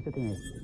você tem aí?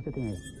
O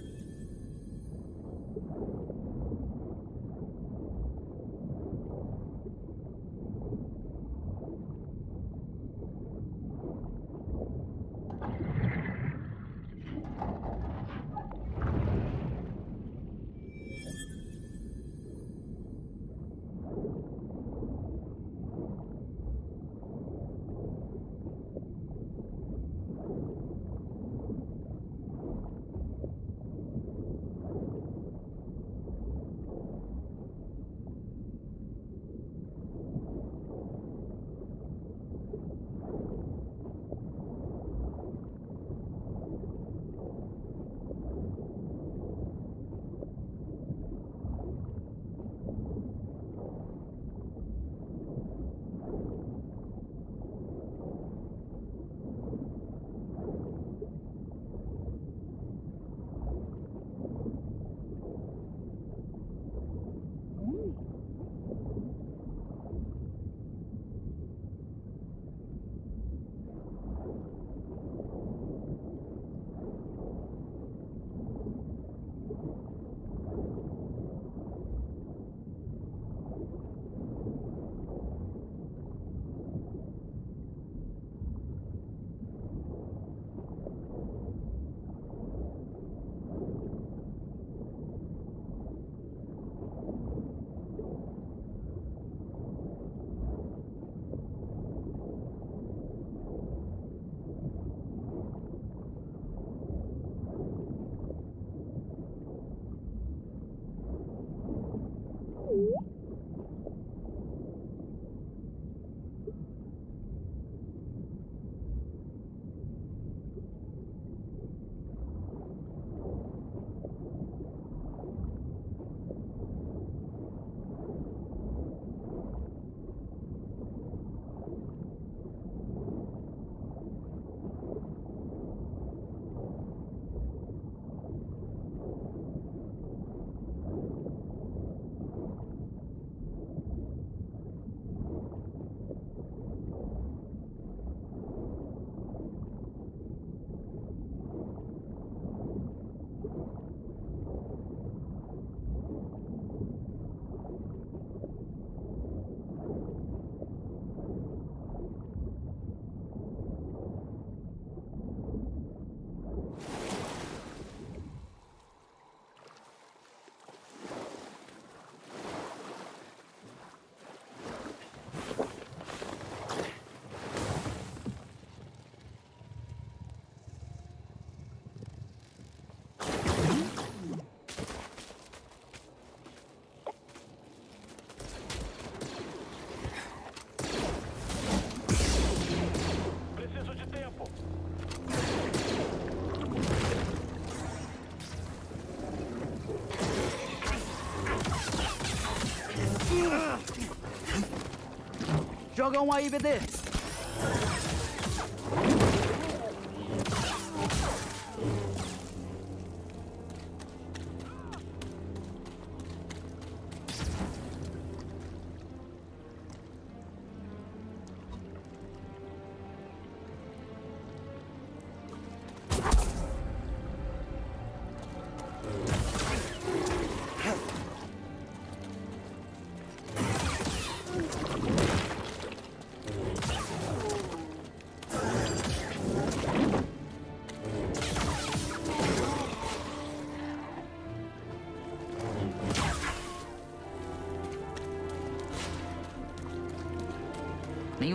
Joga um aí, BD!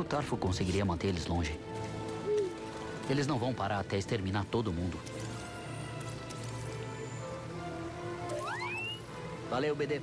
Tarfo conseguiria manter eles longe. Eles não vão parar até exterminar todo mundo. Valeu, BD.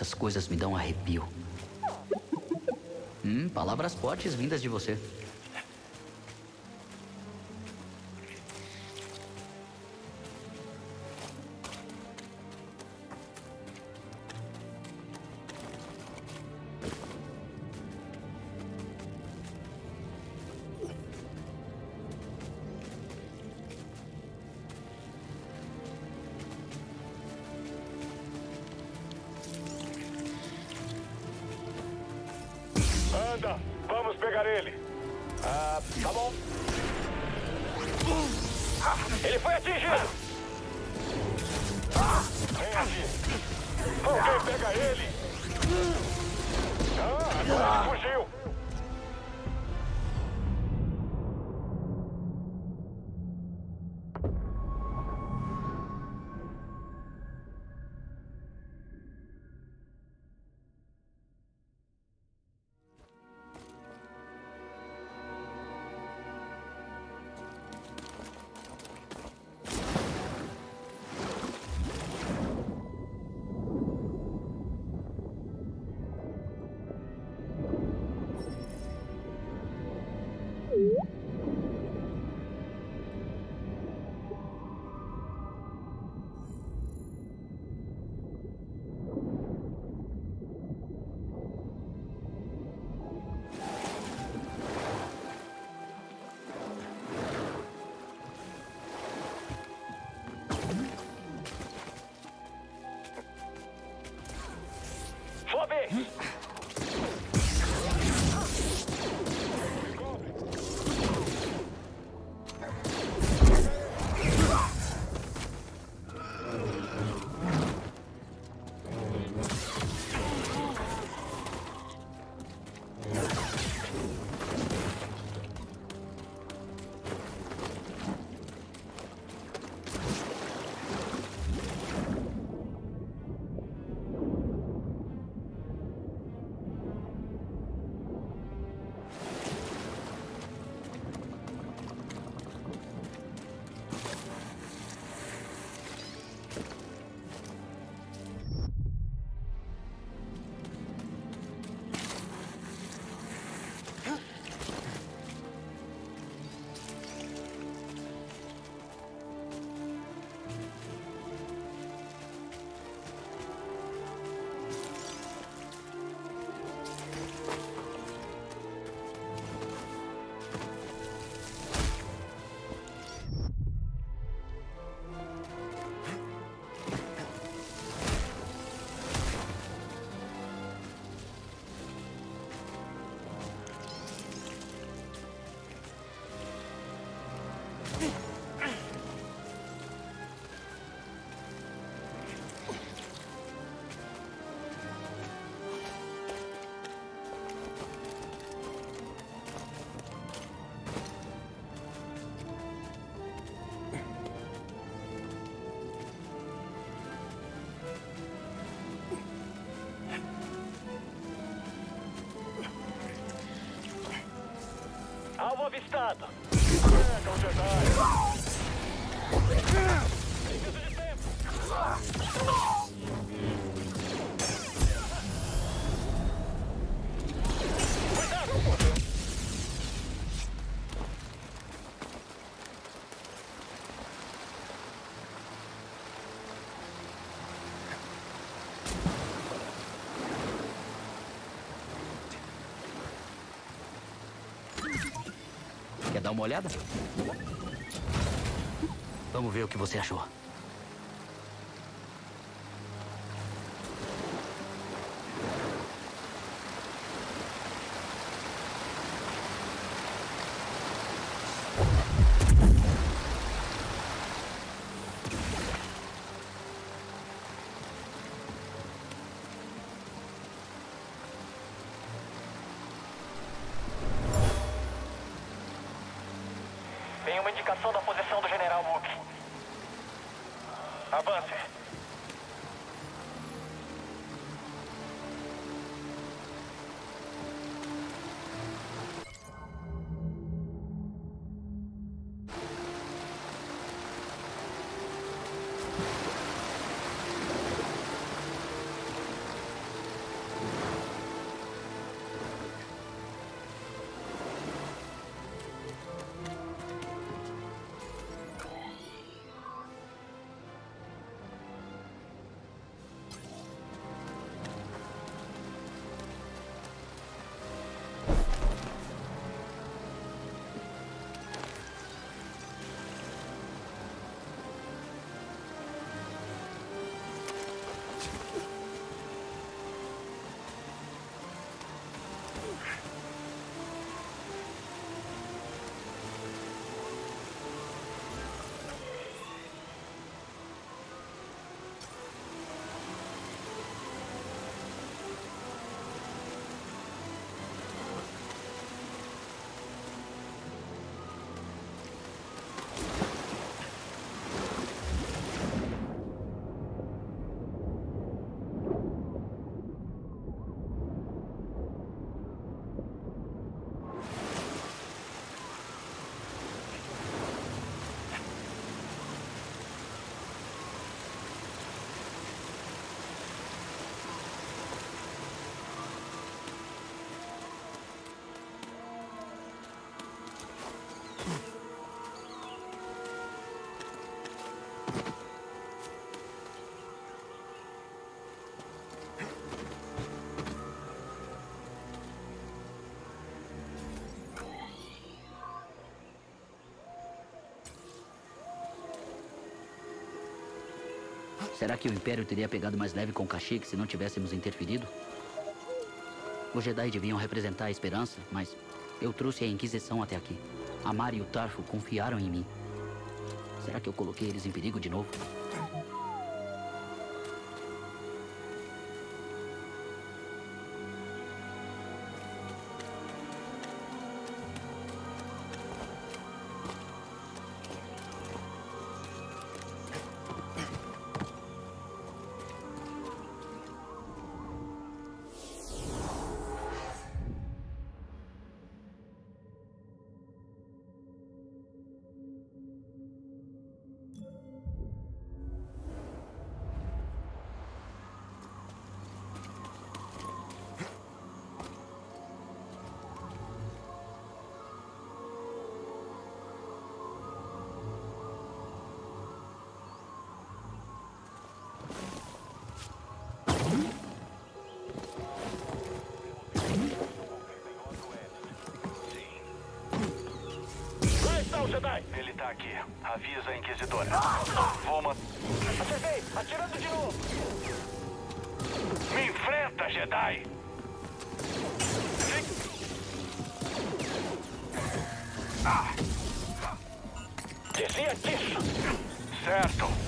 Essas coisas me dão arrepio. Hum, palavras fortes vindas de você. Alvo avistado. Dar uma olhada? Vamos ver o que você achou. Tem uma indicação da posição do General Luke. Avance. Será que o Império teria pegado mais leve com Kashyyyk se não tivéssemos interferido? Os Jedi deviam representar a esperança, mas eu trouxe a Inquisição até aqui. A Mari e o Tarfo confiaram em mim. Será que eu coloquei eles em perigo de novo? Jedi. Ele tá aqui. Avisa a Inquisidora. Vou ma- Acertei. Atirando de novo. Me enfrenta, Jedi! Desvia disso. Certo.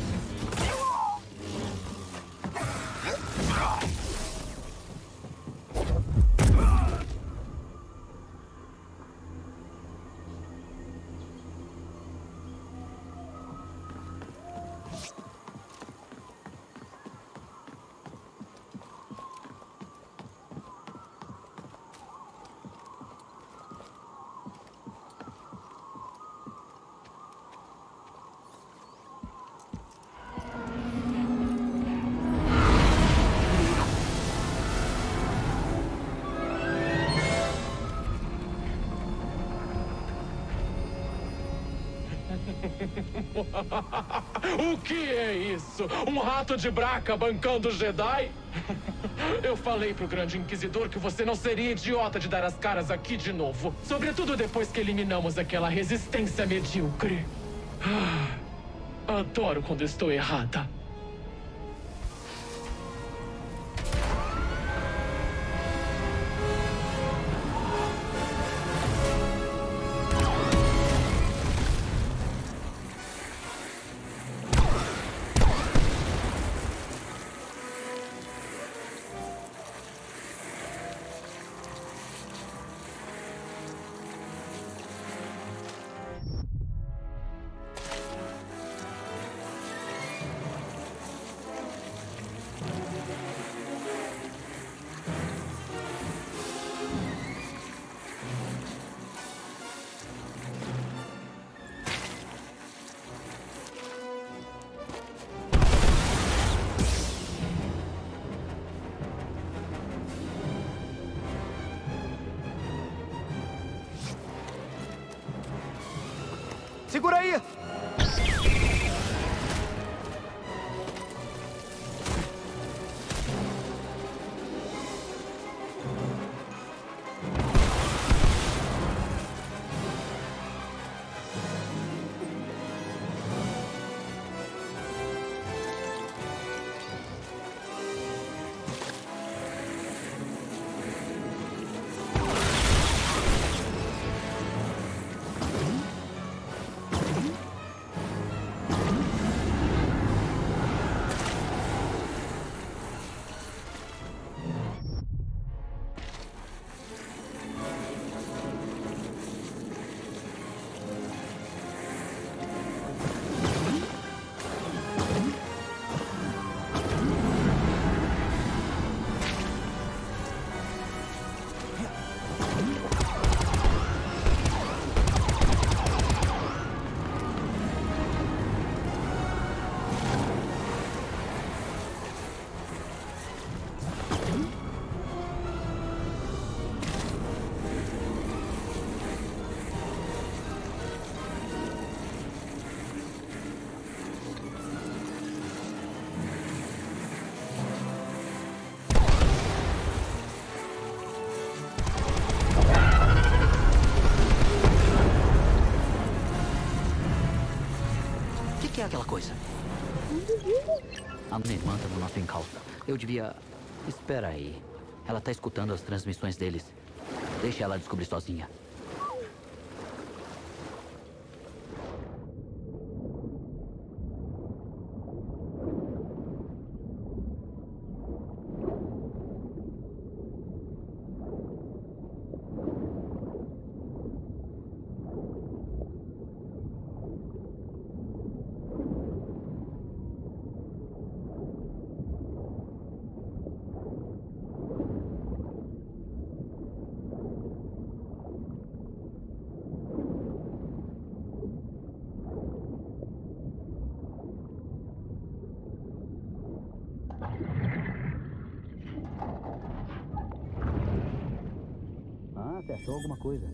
O que é isso? Um rato de braca bancando Jedi? Eu falei pro grande inquisidor que você não seria idiota de dar as caras aqui de novo. Sobretudo depois que eliminamos aquela resistência medíocre. Ah, adoro quando estou errada. Aquela coisa? A minha irmã tá no nosso encalço. Eu devia. Espera aí. Ela tá escutando as transmissões deles. Deixa ela descobrir sozinha. Alguma coisa?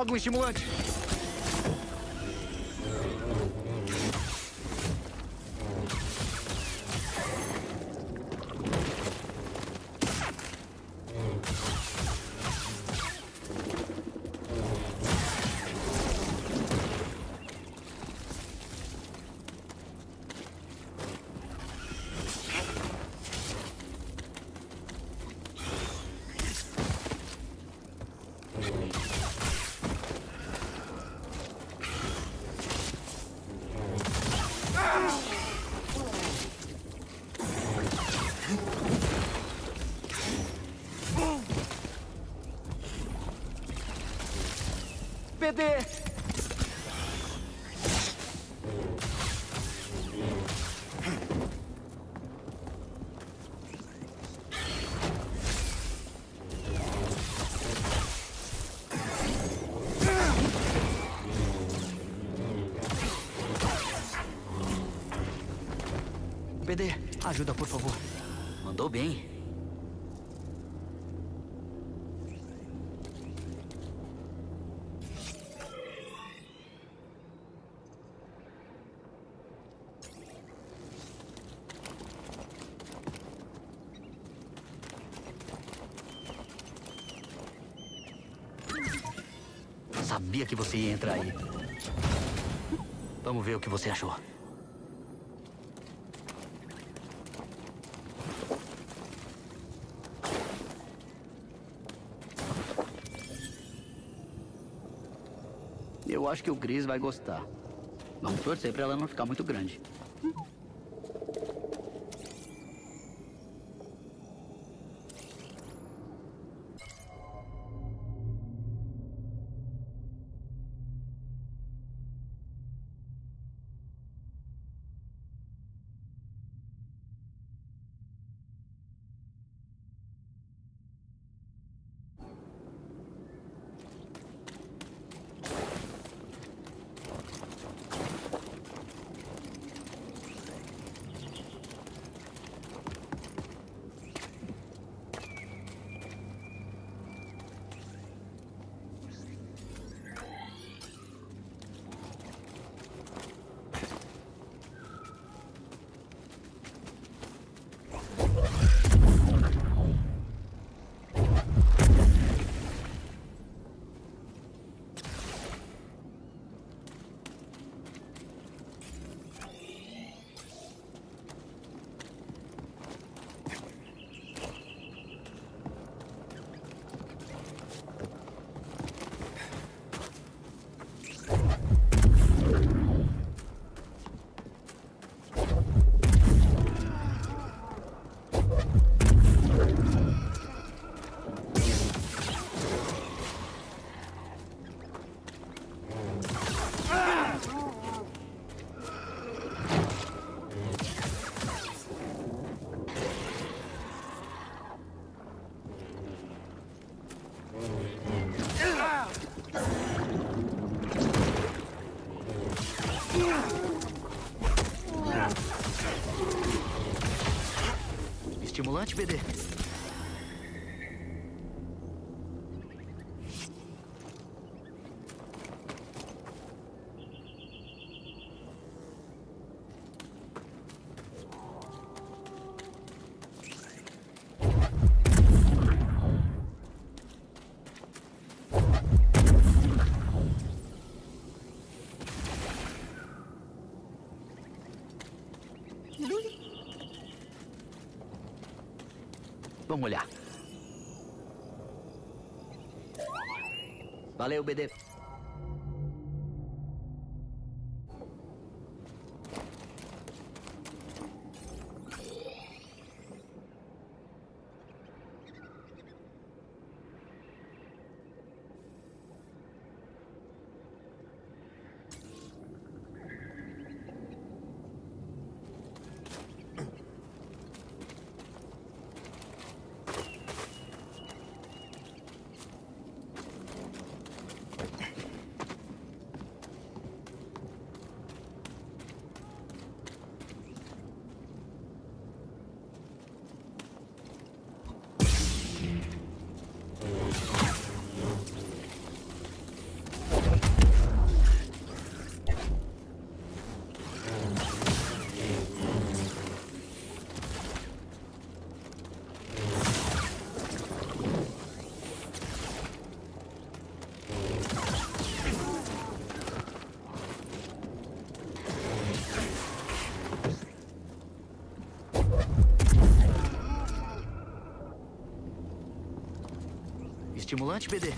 Joga um estimulante. get this! Que você ia entrar aí. Vamos ver o que você achou. Eu acho que o Gris vai gostar. Vamos torcer pra ela não ficar muito grande. Estimulante, BD. Vamos olhar. Valeu, BD. Estimulante, BD.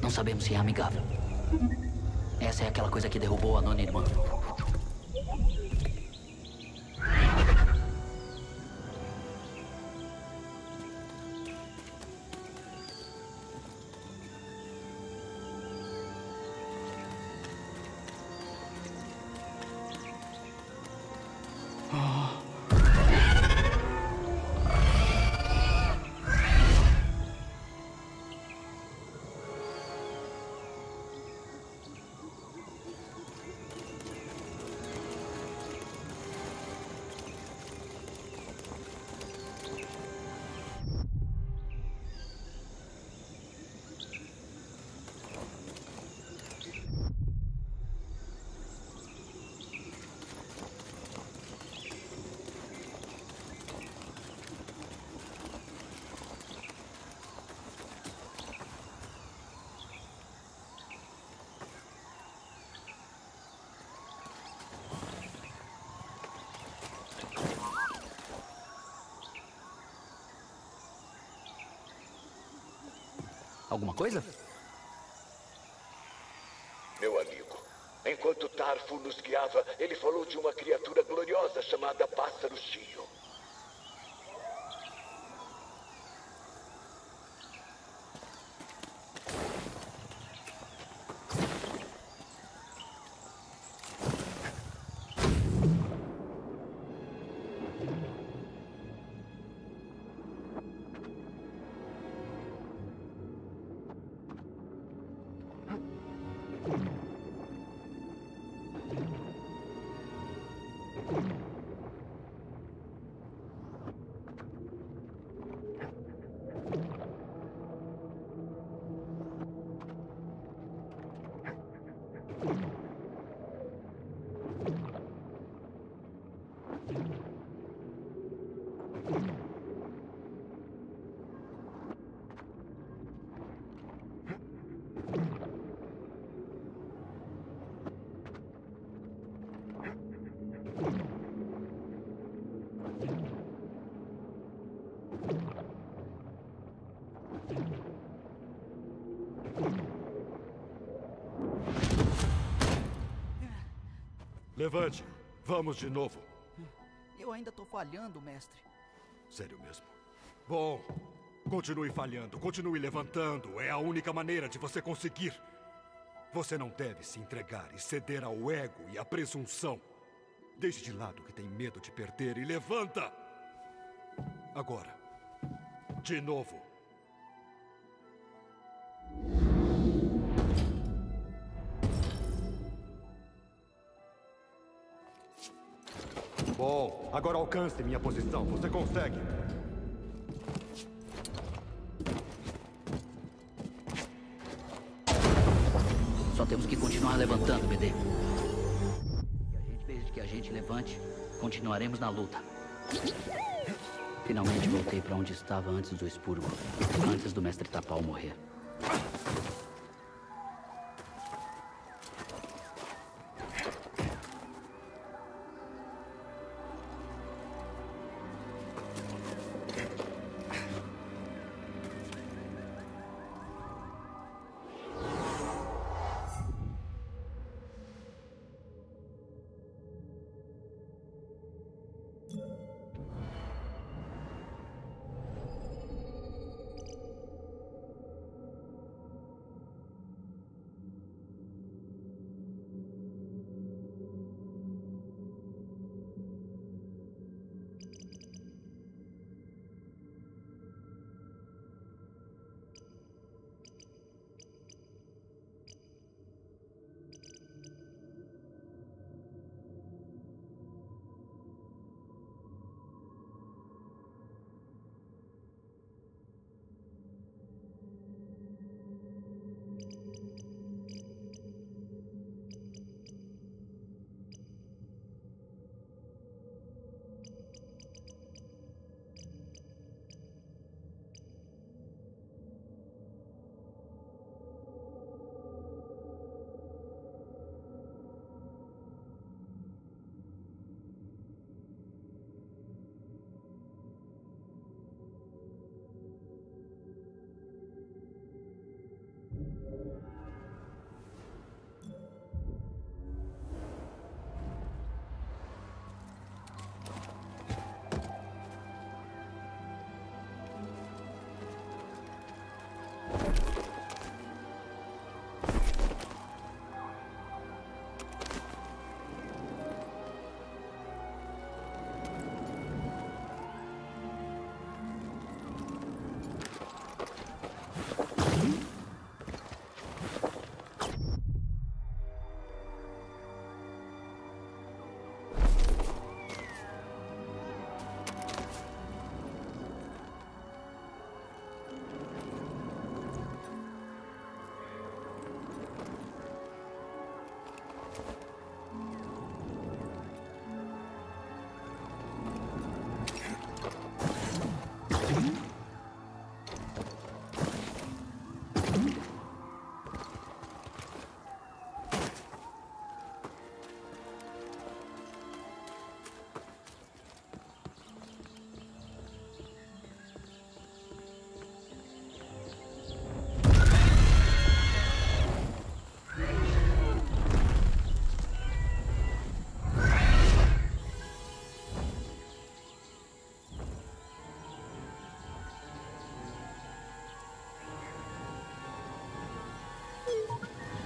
Não sabemos se é amigável. Essa é aquela coisa que derrubou a nona irmã. Alguma coisa? Meu amigo, enquanto Tarfo nos guiava, ele falou de uma criatura gloriosa chamada Pássaro Chio. Levante. Vamos de novo. Eu ainda tô falhando, mestre. Sério mesmo. Bom, continue falhando, continue levantando. É a única maneira de você conseguir. Você não deve se entregar e ceder ao ego e à presunção. Deixe de lado que tem medo de perder e levanta! Agora. De novo. Agora alcance minha posição. Você consegue. Só temos que continuar levantando, BD. Desde que a gente levante, continuaremos na luta. Finalmente voltei para onde estava antes do expurgo. Antes do mestre Tapal morrer.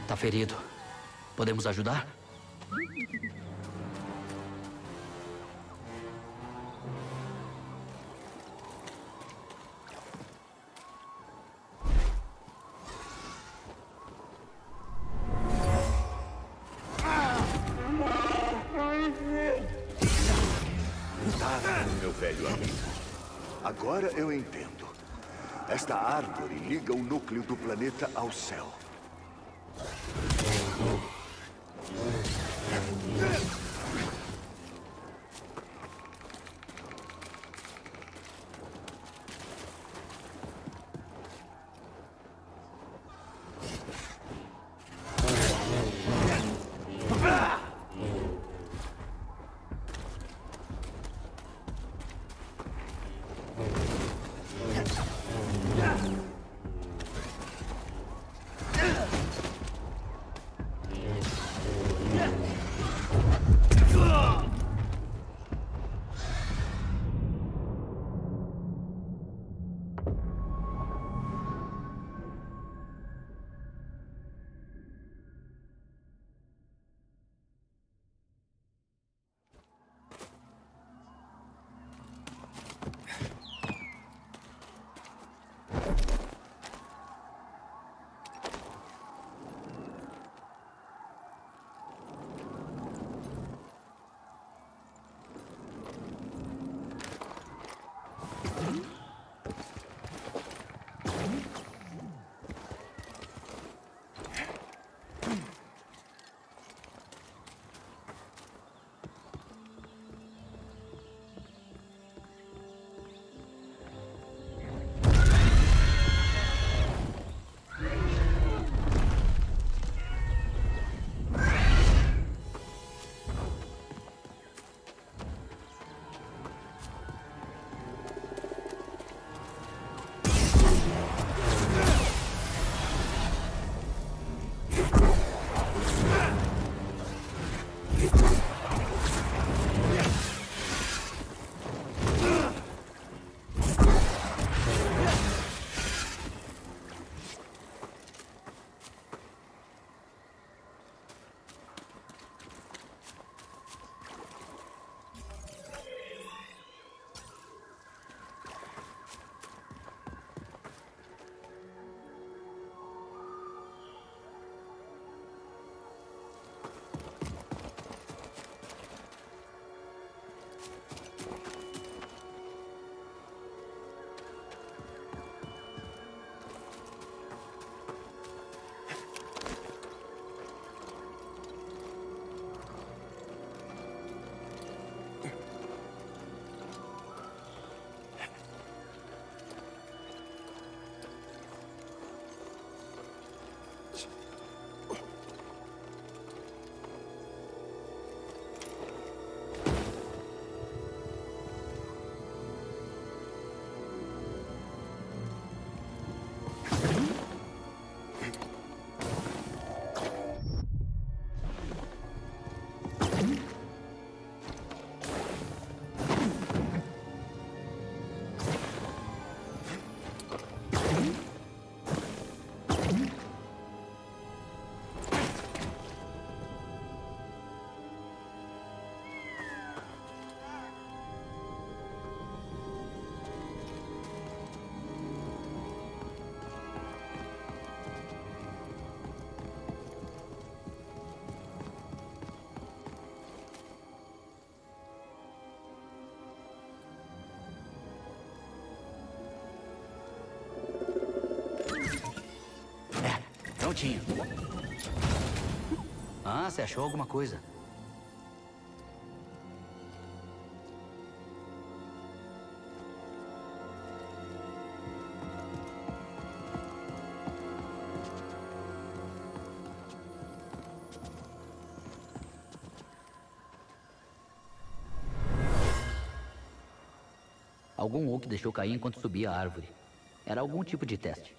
Tá ferido. Podemos ajudar? Meu velho amigo. Agora eu entendo. Esta árvore liga o núcleo do planeta ao céu. Não tinha. Ah, você achou alguma coisa? Algum Hulk deixou cair enquanto subia a árvore. Era algum tipo de teste.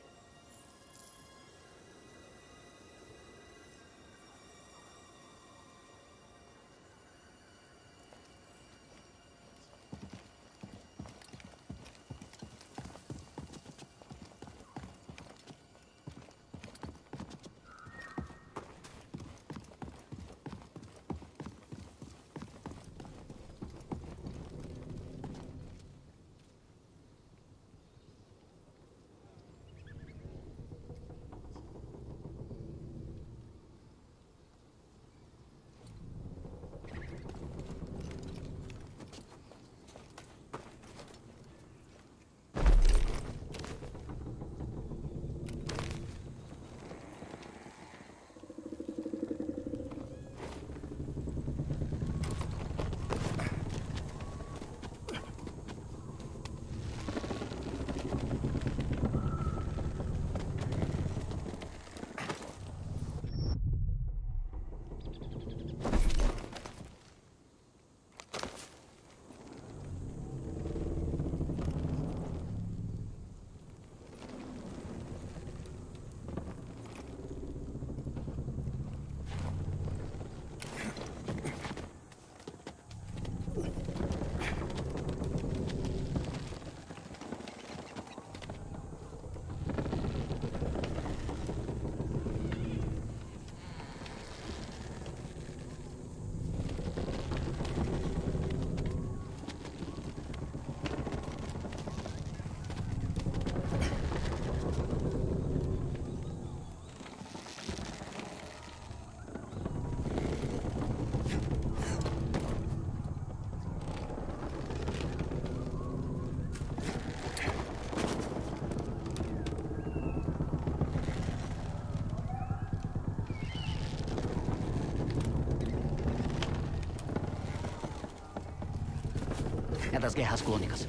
Das guerras clônicas.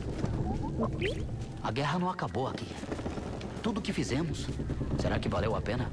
A guerra não acabou aqui. Tudo o que fizemos, será que valeu a pena?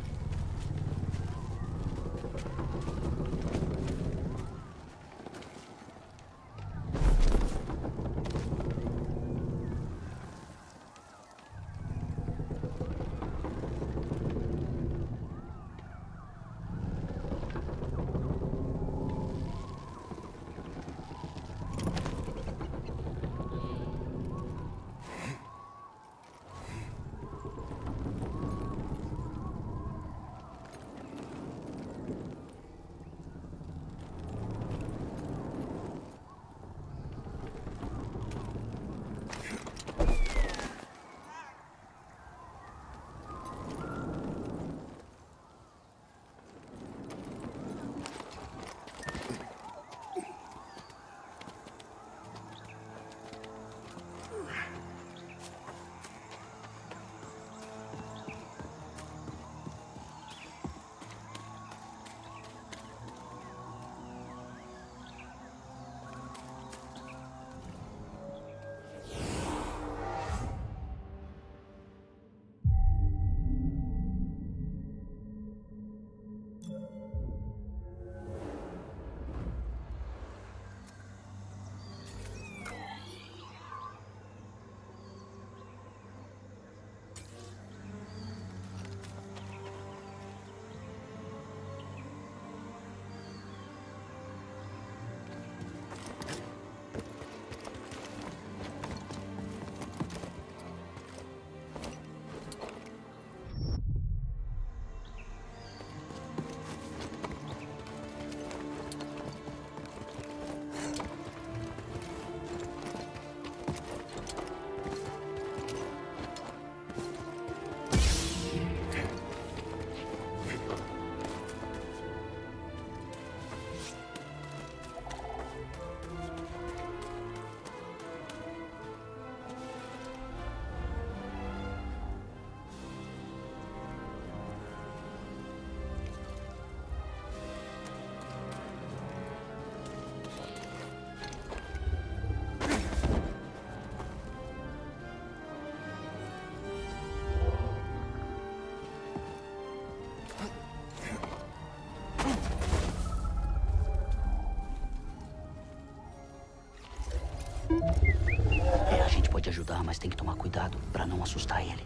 Pode ajudar, mas tem que tomar cuidado para não assustar ele.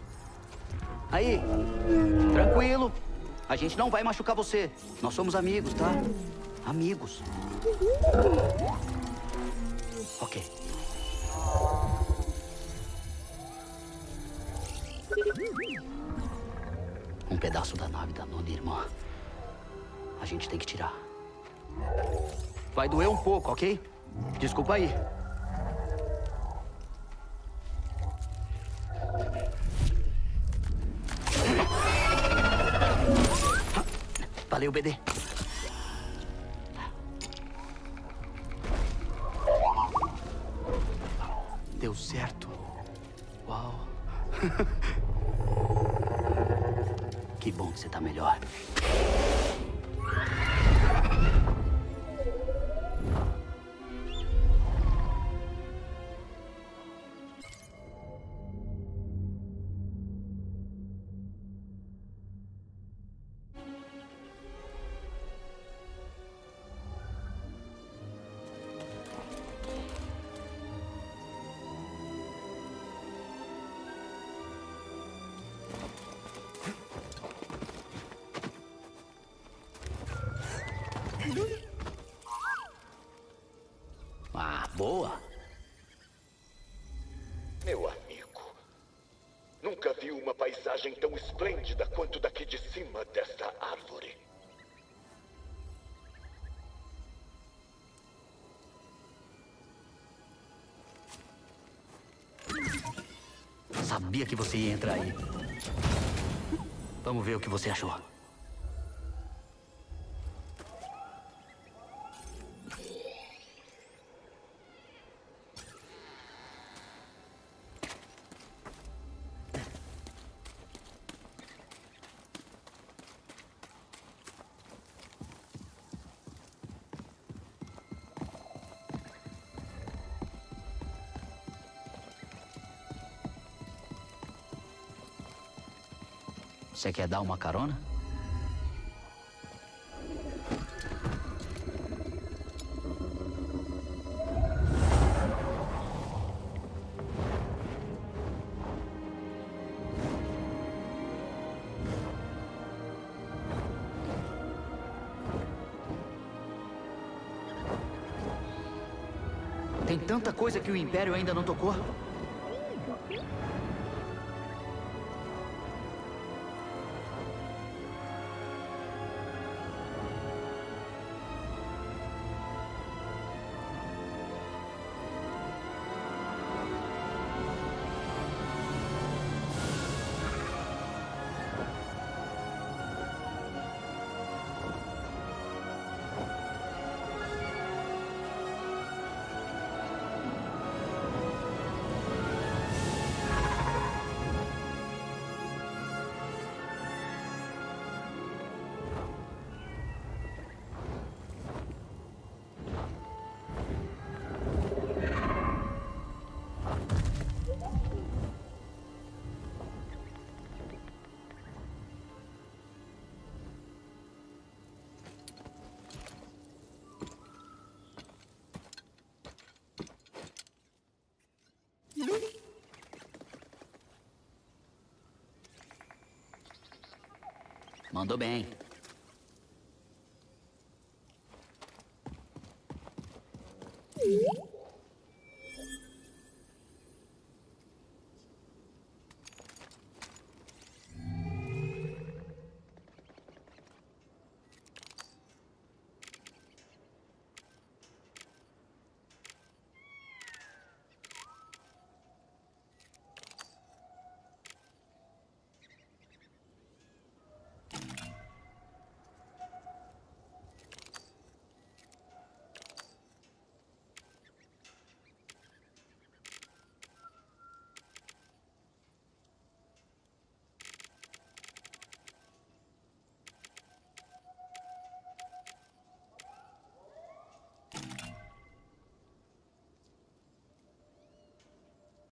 Aí, tranquilo. A gente não vai machucar você. Nós somos amigos, tá? Amigos. Ok. Um pedaço da nave da nona irmã. A gente tem que tirar. Vai doer um pouco, ok? Desculpa aí. Valeu, BD. Paisagem tão esplêndida quanto daqui de cima desta árvore. Sabia que você ia entrar aí. Vamos ver o que você achou. Você quer dar uma carona? Tem tanta coisa que o Império ainda não tocou. Mandou bem.